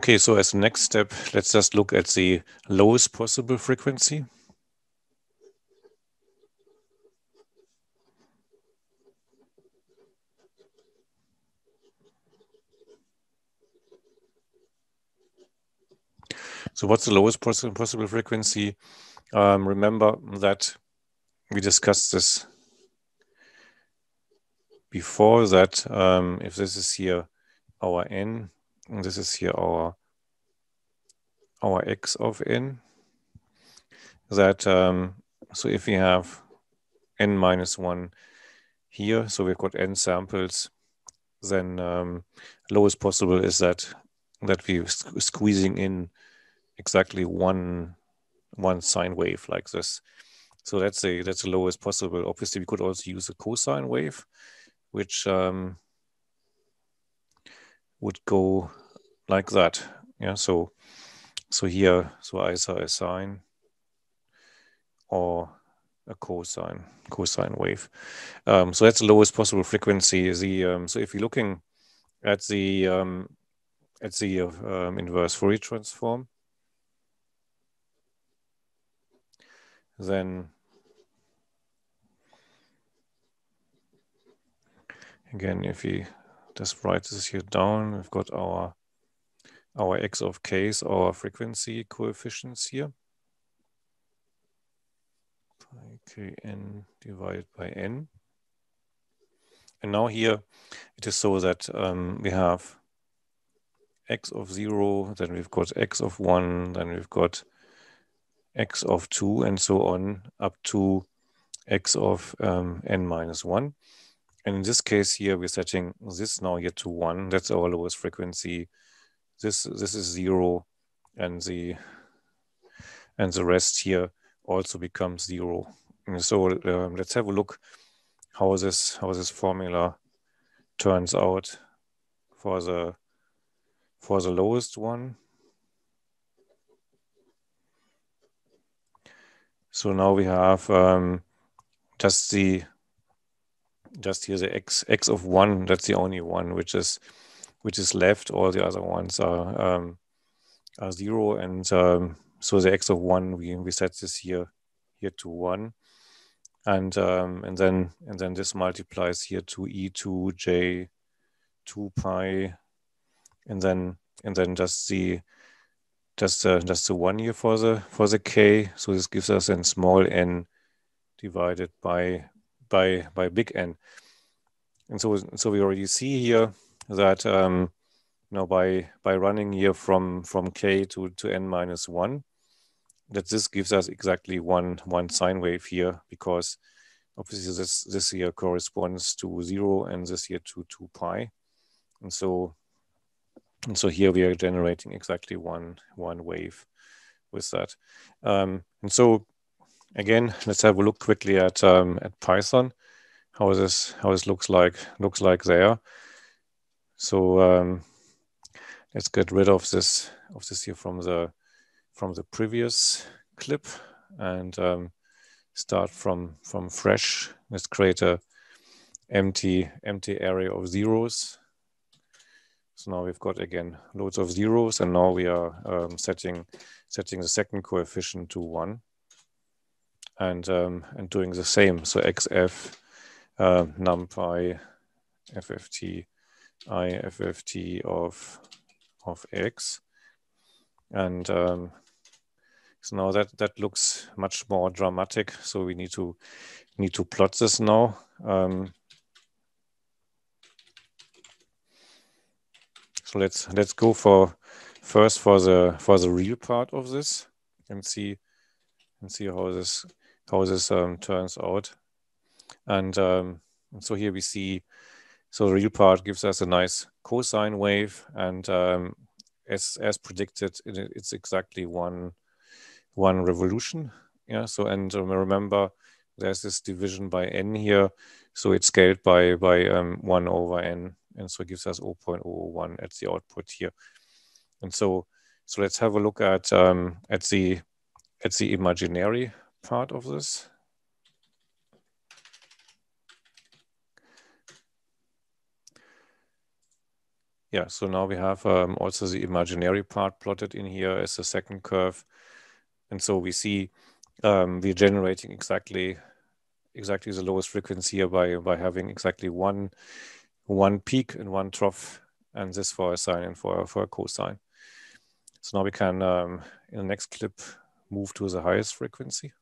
Okay, so as the next step, let's just look at the lowest possible frequency. So what's the lowest possible, frequency? Um, remember that we discussed this before that um, if this is here our n, this is here our our x of n, that um, so if we have n minus 1 here, so we've got n samples, then um, lowest possible is that that we're squeezing in exactly one one sine wave like this. So that's a that's the lowest possible. Obviously, we could also use a cosine wave, which um, would go like that. Yeah. So so here, so either a sine or a cosine cosine wave. Um, so that's the lowest possible frequency. The um, so if you're looking at the um, at the uh, inverse Fourier transform, then again, if we just write this here down, we've got our our x of k's, our frequency coefficients here. kn divided by n. And now here it is so that um, we have x of 0, then we've got x of 1, then we've got x of 2 and so on up to x of um, n minus 1. And in this case here, we're setting this now here to 1. That's our lowest frequency. This, this is 0 and the, and the rest here also becomes 0. And so um, let's have a look how this, how this formula turns out for the, for the lowest one. So now we have um, just the just here the x x of one. That's the only one which is which is left. All the other ones are um, are zero, and um, so the x of one we we set this here here to one, and um, and then and then this multiplies here to e two j two pi, and then and then just the just uh, just the one here for the for the k. So this gives us a small n divided by by by big N. And so so we already see here that um, you know by by running here from from k to to n minus one, that this gives us exactly one one sine wave here because obviously this this here corresponds to zero and this here to two pi, and so and so here we are generating exactly one, one wave with that. Um, and so again, let's have a look quickly at, um, at Python, how this, how this looks like, looks like there. So um, let's get rid of this, of this here from the, from the previous clip and um, start from, from fresh. Let's create a empty, empty array of zeros so now we've got again loads of zeros, and now we are um, setting setting the second coefficient to one, and um, and doing the same. So xf uh, numpy fft i fft of of x, and um, so now that that looks much more dramatic. So we need to need to plot this now. Um, So let's let's go for first for the for the real part of this and see and see how this how this um, turns out. And um, so here we see so the real part gives us a nice cosine wave, and um, as as predicted, it, it's exactly one one revolution. Yeah. So and um, remember, there's this division by n here, so it's scaled by by um, one over n and so it gives us 0.001 at the output here. And so, so let's have a look at um, at the at the imaginary part of this. Yeah, so now we have um, also the imaginary part plotted in here as the second curve. And so we see um, we're generating exactly exactly the lowest frequency here by, by having exactly one, one peak and one trough, and this for a sine and for, for a cosine. So now we can, um, in the next clip, move to the highest frequency.